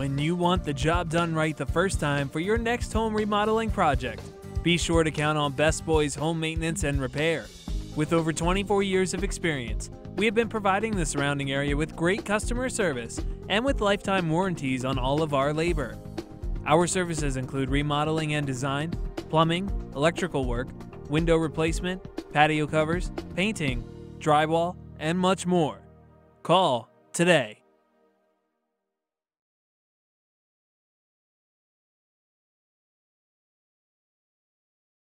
when you want the job done right the first time for your next home remodeling project. Be sure to count on Best Boys Home Maintenance and Repair. With over 24 years of experience, we have been providing the surrounding area with great customer service and with lifetime warranties on all of our labor. Our services include remodeling and design, plumbing, electrical work, window replacement, patio covers, painting, drywall, and much more. Call today.